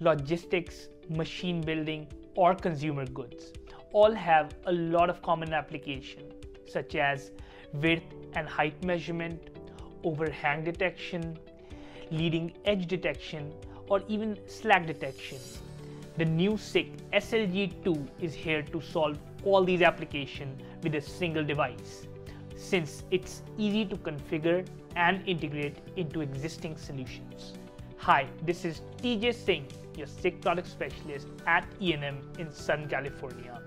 logistics, machine building, or consumer goods all have a lot of common application such as width and height measurement, overhang detection, leading edge detection, or even slack detection. The new SICK SLG2 is here to solve all these applications with a single device since it's easy to configure and integrate into existing solutions. Hi, this is TJ Singh, your SICK product specialist at E&M in Southern California.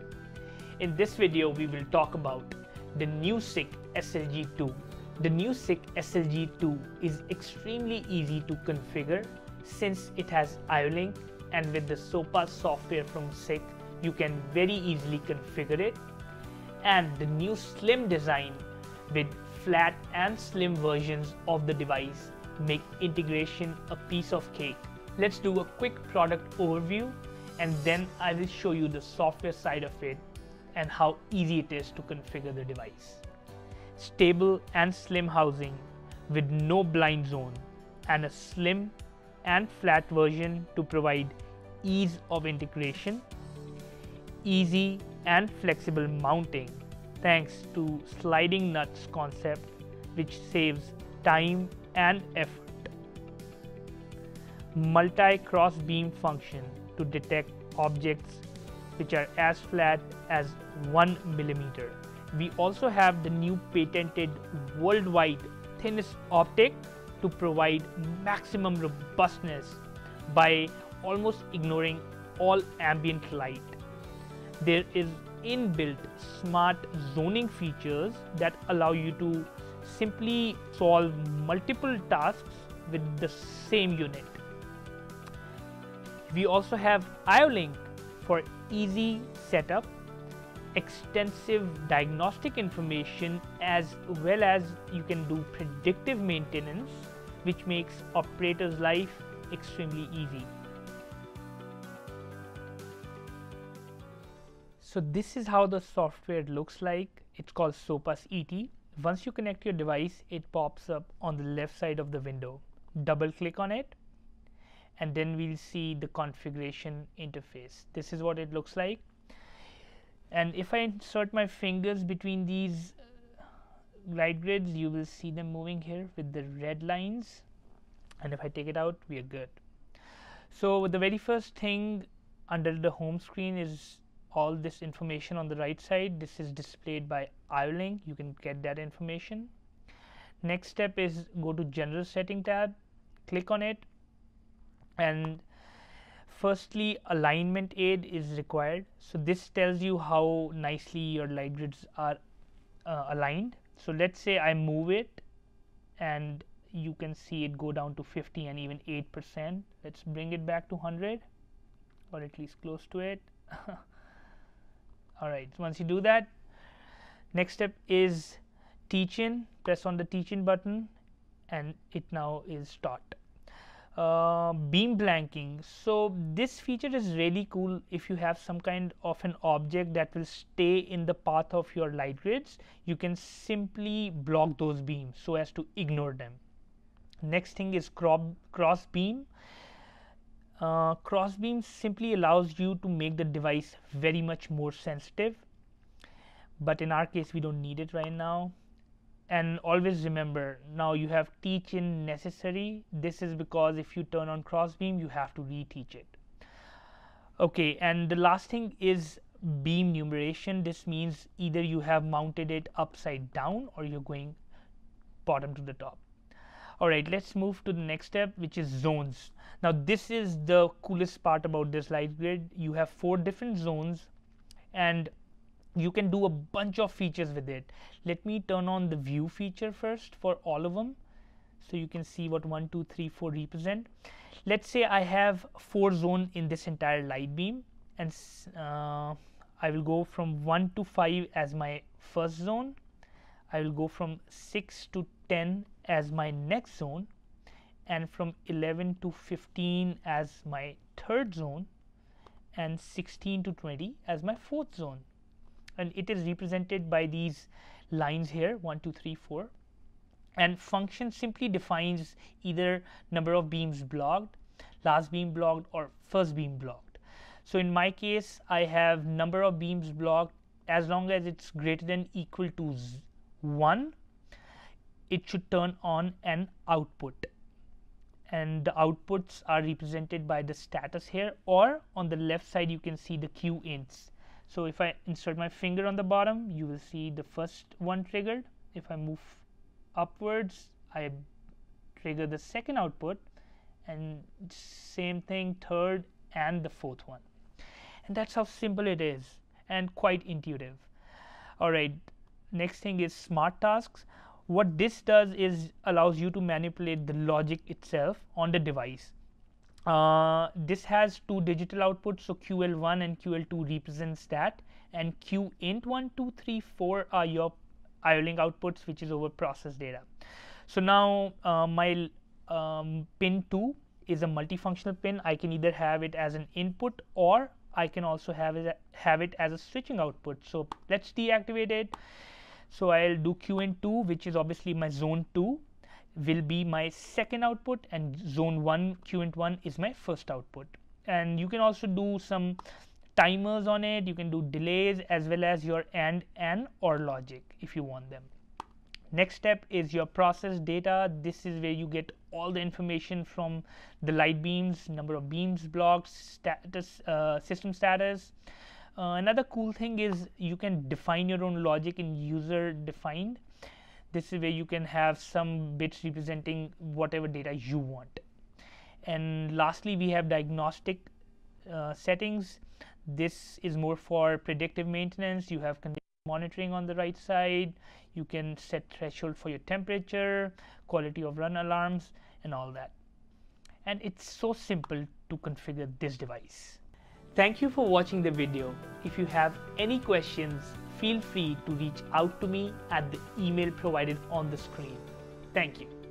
In this video, we will talk about the new SICK SLG2. The new SICK SLG2 is extremely easy to configure since it has IO-Link and with the SOPAS software from SICK, you can very easily configure it. And the new slim design with flat and slim versions of the device make integration a piece of cake. Let's do a quick product overview and then I will show you the software side of it and how easy it is to configure the device. Stable and slim housing with no blind zone and a slim and flat version to provide ease of integration, easy and flexible mounting thanks to sliding nuts concept which saves time and effort. Multi cross beam function to detect objects which are as flat as 1 millimeter. We also have the new patented worldwide thinnest optic to provide maximum robustness by almost ignoring all ambient light. There is inbuilt smart zoning features that allow you to simply solve multiple tasks with the same unit. We also have IO-Link for easy setup, extensive diagnostic information as well as you can do predictive maintenance which makes operators life extremely easy. So this is how the software looks like. It's called SOPAS ET. Once you connect your device, it pops up on the left side of the window. Double click on it and then we'll see the configuration interface. This is what it looks like. And if I insert my fingers between these uh, light grids, you will see them moving here with the red lines. And if I take it out, we are good. So the very first thing under the home screen is all this information on the right side. This is displayed by IO-Link. You can get that information. Next step is go to general setting tab, click on it and firstly alignment aid is required so this tells you how nicely your light grids are uh, aligned so let's say I move it and you can see it go down to 50 and even 8 percent let's bring it back to 100 or at least close to it alright once you do that next step is teach in press on the teach in button and it now is taught. uh, beam blanking. So this feature is really cool if you have some kind of an object that will stay in the path of your light grids. You can simply block those beams so as to ignore them. Next thing is cross beam uh, cross beam simply allows you to make the device very much more sensitive. But in our case we don't need it right now. And always remember now you have teach in necessary. This is because if you turn on crossbeam you have to reteach it. Okay and the last thing is beam numeration. This means either you have mounted it upside down or you're going bottom to the top all right let's move to the next step which is zones. Now this is the coolest part about this light grid. You have four different zones and you can do a bunch of features with it. Let me turn on the view feature first for all of them so you can see what one two three four represent. Let's say I have four zone in this entire light beam and uh, I will go from 1 to 5 as my first zone. I will go from 6 to 10 as my next zone and from 11 to 15 as my third zone and 16 to 20 as my fourth zone. And it is represented by these lines here 1 2 3 4 and function simply defines either number of beams blocked last beam blocked or first beam blocked. So in my case I have number of beams blocked as long as it's greater than equal to 1 it should turn on an output. And the outputs are represented by the status here or on the left side you can see the q ints. So if I insert my finger on the bottom you will see the first one triggered. If I move upwards I trigger the second output and same thing third and the fourth one. And that's how simple it is and quite intuitive. Alright next thing is smart tasks what this does is allows you to manipulate the logic itself on the device. Uh, this has two digital outputs so ql1 and ql2 represents that and q int 1 2 3 4 are your IO-Link outputs which is over process data. So now uh, my um, pin 2 is a multifunctional pin. I can either have it as an input or I can also have it have it as a switching output. So let's deactivate it so I'll do QN2 which is obviously my zone 2 will be my second output and zone 1 QN1 is my first output. And you can also do some timers on it. You can do delays as well as your and and or logic if you want them. Next step is your process data. This is where you get all the information from the light beams number of beams blocked status uh, system status another cool thing is you can define your own logic in user defined this is where you can have some bits representing whatever data you want. And lastly we have diagnostic uh, settings. This is more for predictive maintenance. You have monitoring on the right side. You can set threshold for your temperature quality of run alarms and all that. And it's so simple to configure this device thank you for watching the video. If you have any questions feel free to reach out to me at the email provided on the screen. Thank you